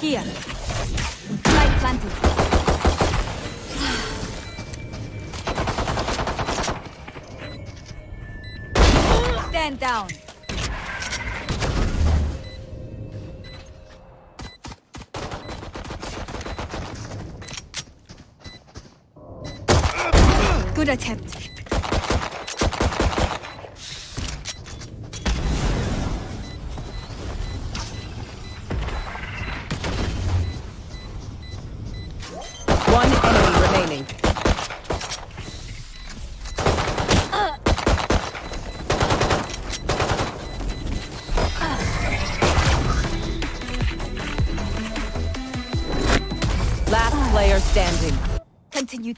Here. Light planted. Stand down. Good attempt.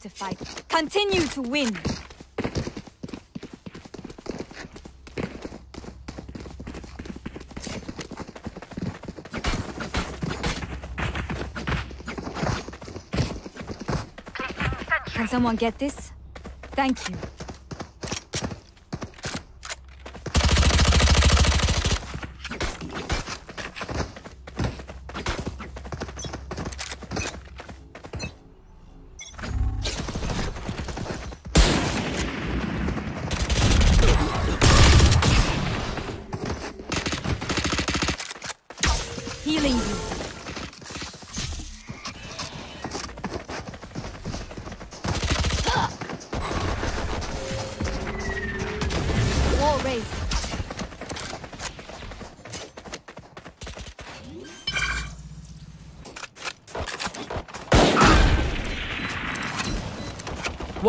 To fight. Continue to win. Can someone get this? Thank you.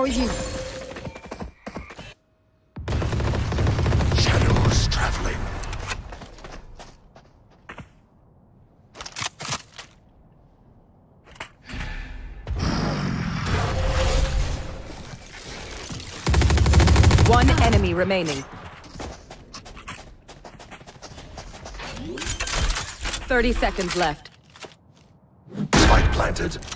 For you. Shadows traveling. One enemy remaining. 30 seconds left. Spike planted.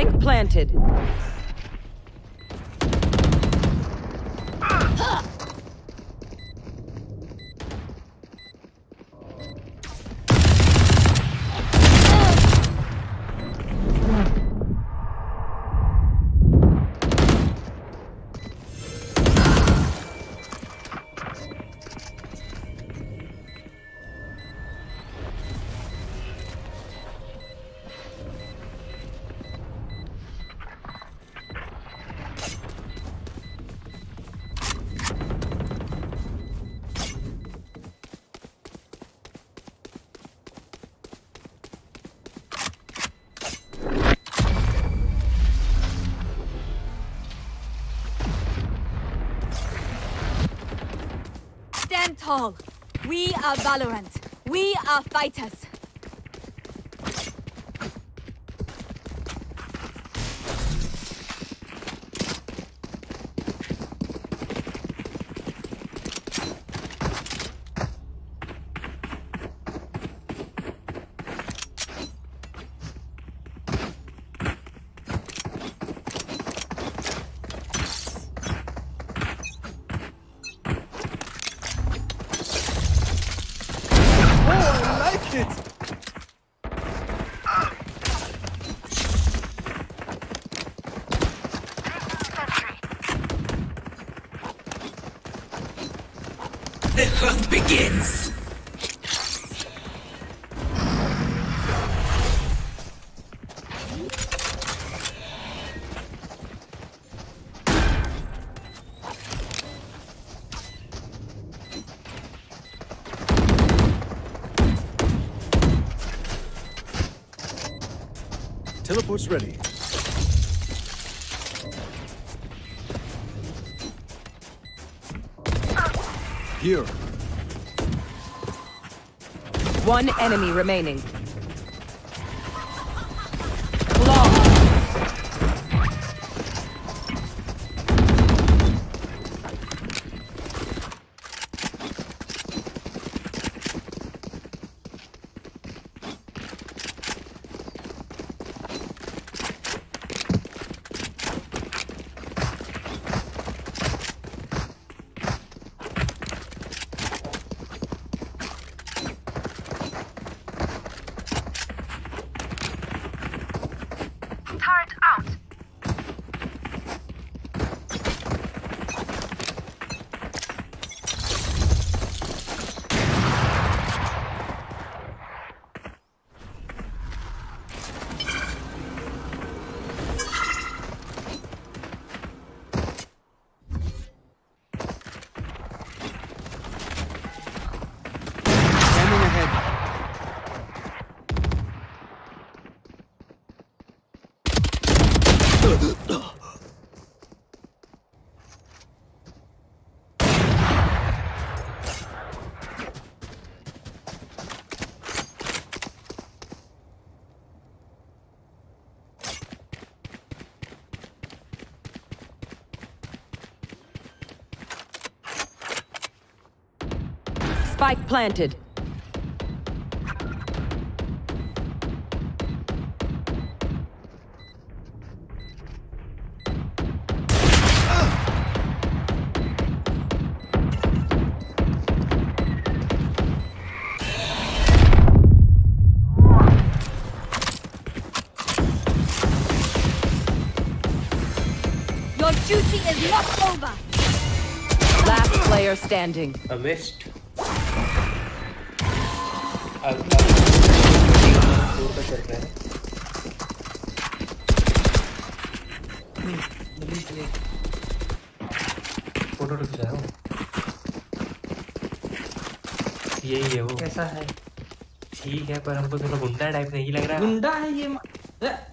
Spike planted. Tall. We are Valorant. We are fighters. Teleport's ready. Here. One enemy remaining. Spike planted. Your duty is not over. Last player standing. A missed. दूर पे चल रहा है photo रुक जाओ यही है वो। कैसा है? ठीक है पर हमको थोड़ा गुंडा टाइप नहीं लग रहा। गुंडा है ये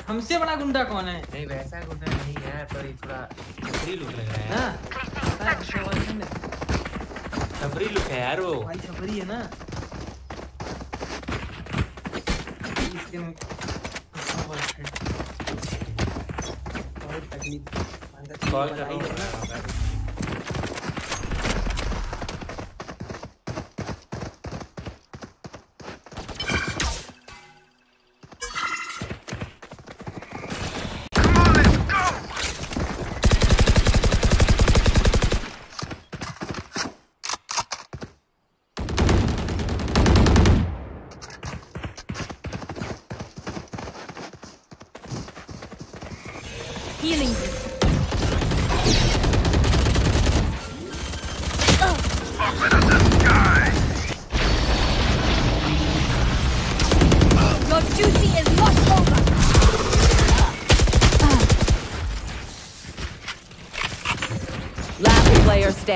हमसे बड़ा गुंडा कौन है? नहीं वैसा गुंडा नहीं है पर थोड़ा छपरी लुक लग रहा है। हाँ? पता है? छपरी लुक है यार वो। भाई छपरी है ना। लेकिन बहुत तकलीफ़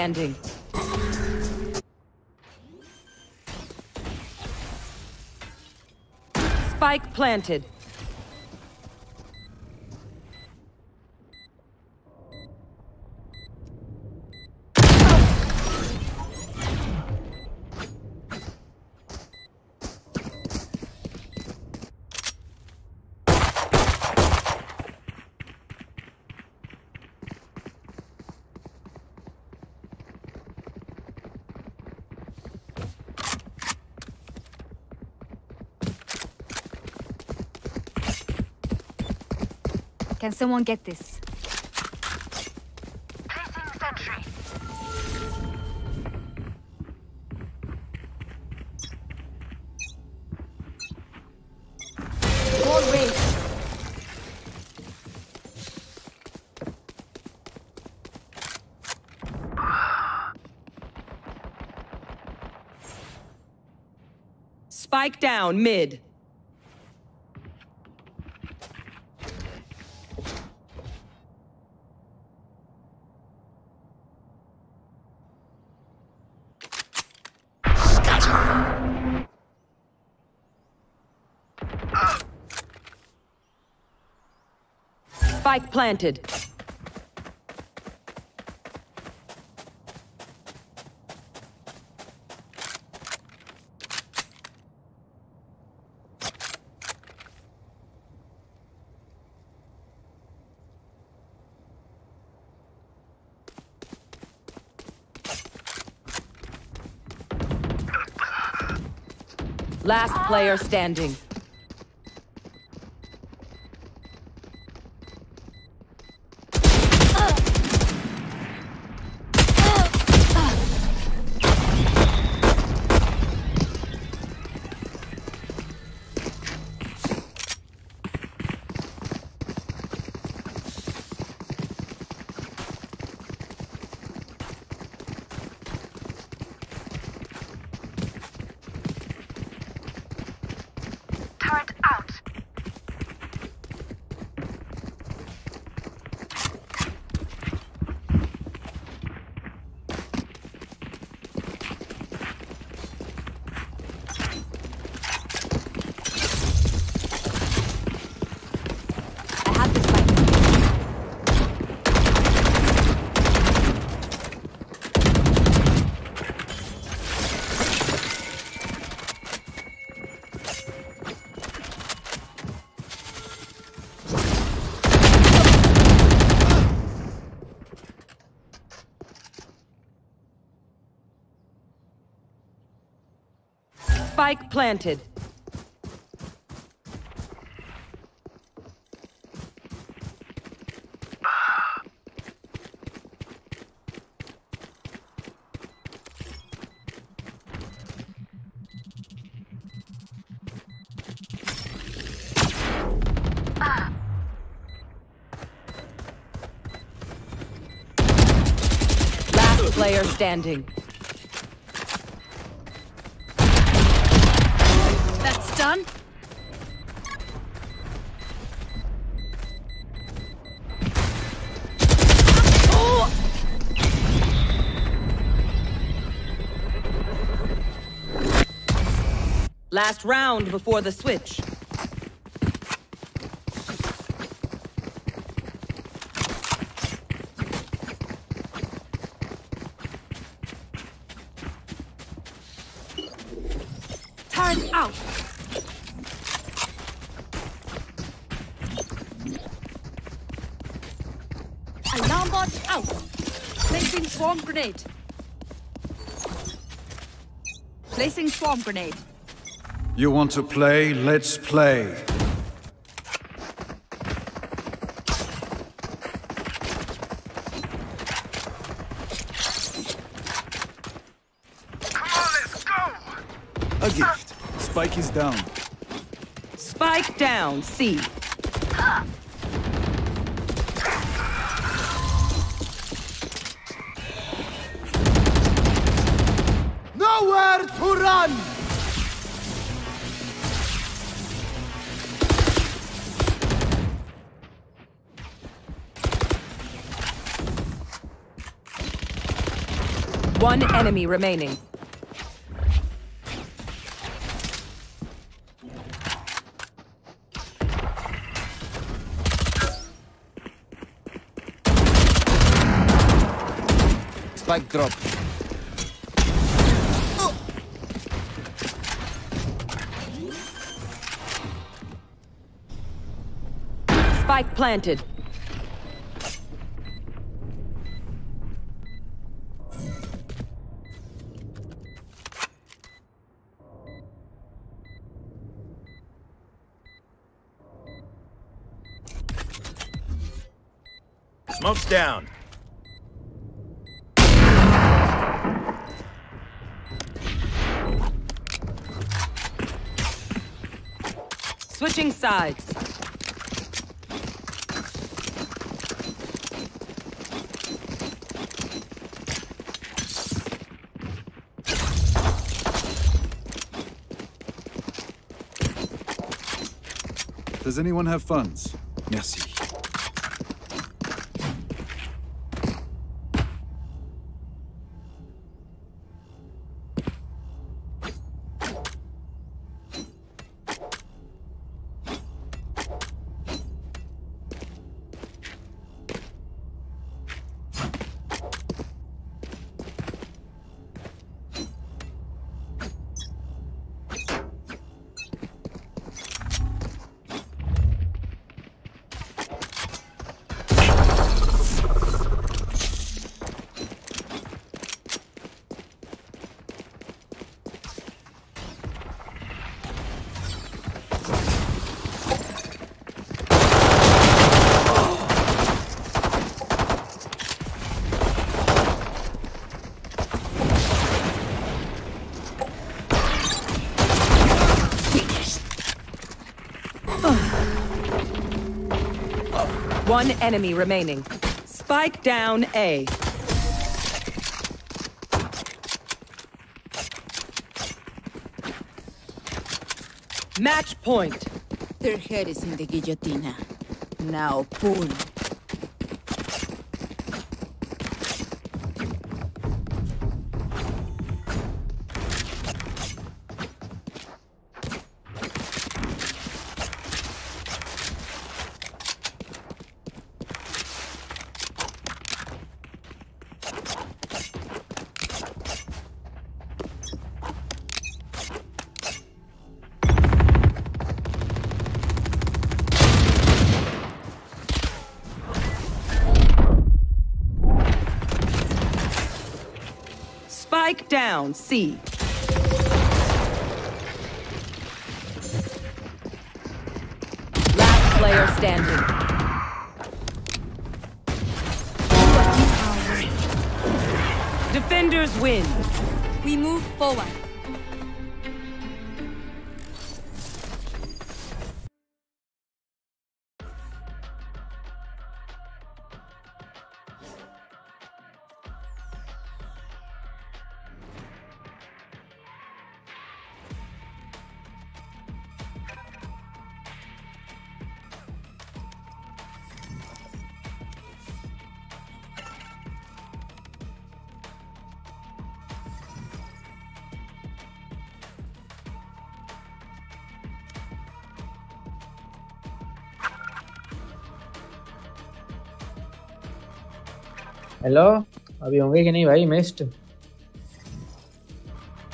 standing. Spike planted. Can someone get this? More raid. Spike down mid. Spike planted. Last player standing. Turret out. I have this spike. Spike planted. Last player standing. Last round before the switch. Turret out. Alarm bot out. Placing swarm grenade. Placing swarm grenade. You want to play? Let's play. Come on, let's go! A gift. Spike is down. Spike down, C. Nowhere to run! One enemy remaining. Spike drop. Spike planted. Down. Switching sides. Does anyone have funds? Merci. One enemy remaining. Spike down A. Match point. Their head is in the guillotina. Now pull. Spike down C. Last player standing. Defenders win. We move forward. Hello अभी होंगे कि नहीं भाई mist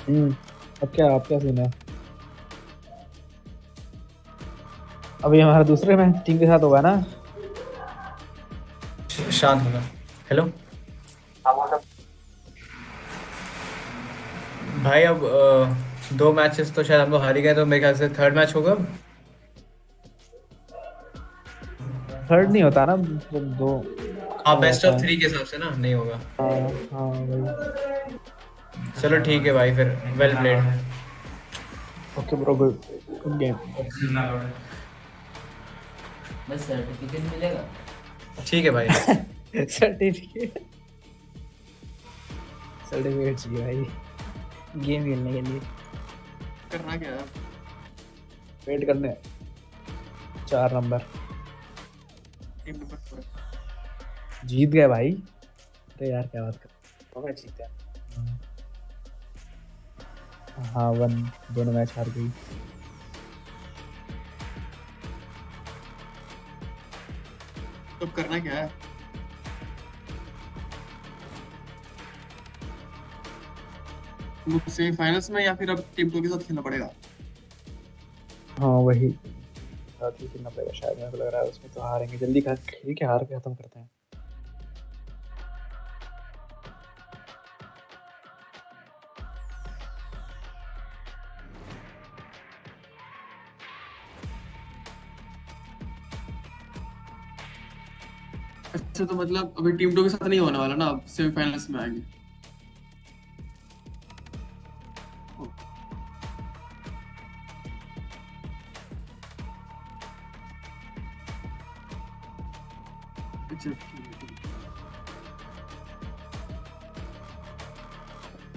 हम्म अब क्या अब क्या scene है? अभी हमारा दूसरे मैच टीम के साथ होगा ना? शांत होगा हेलो भाई अब दो मैचेस तो शायद हम लोग हार गए तो मेरे ख्याल से थर्ड मैच होगा अब। थर्ड नहीं होता ना जब दो हाँ बेस्ट ऑफ़ थ्री के हिसाब से ना नहीं होगा। हाँ हाँ भाई चलो ठीक है भाई फिर well played okay bro good good game बस सर्टिफिकेट मिलेगा। ठीक है भाई। सर्टिफिकेट सर्टिफिकेट चाहिए भाई गेम खेलने के लिए। करना क्या? है वेट करने। चार नंबर टीम नंबर जीत गए भाई। अरे यार क्या बात कर मैच जीते हैं। हाँ वन दोनों मैच हार गई। तो करना क्या है? सेमीफाइनल्स में या फिर अब टीम टू के साथ खेलना पड़ेगा? हाँ वही। साथ ही खेलना पड़ेगा शायद मेरे को लग रहा है उसमें तो हारेंगे। जल्दी खेल के हार के खत्म करते हैं। अच्छा तो मतलब अभी टीम टू के साथ नहीं होने वाला ना, अब सेमीफाइनल्स में आएँगे अच्छा।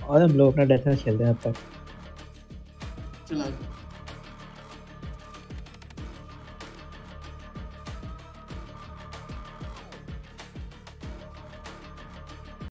और हम लोग अपना डेथ मैच खेलते हैं अब तक